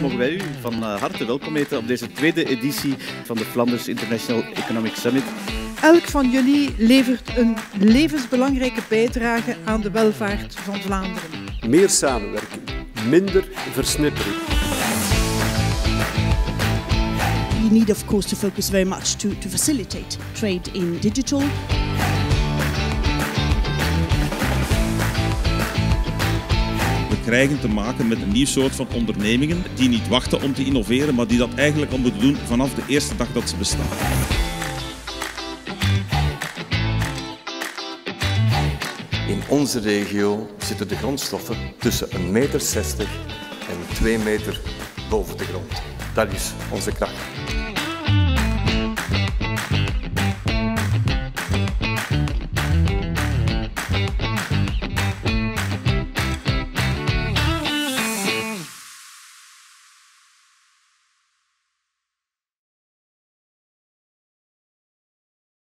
mogen wij u van harte welkom heten op deze tweede editie van de Flanders International Economic Summit. Elk van jullie levert een levensbelangrijke bijdrage aan de welvaart van Vlaanderen. Meer samenwerking, minder versnippering. We need of course to focus very much to, to facilitate trade in digital. Krijgen te maken met een nieuw soort van ondernemingen die niet wachten om te innoveren, maar die dat eigenlijk al moeten doen vanaf de eerste dag dat ze bestaan. In onze regio zitten de grondstoffen tussen 1,60 meter en 2 meter boven de grond. Dat is onze kracht.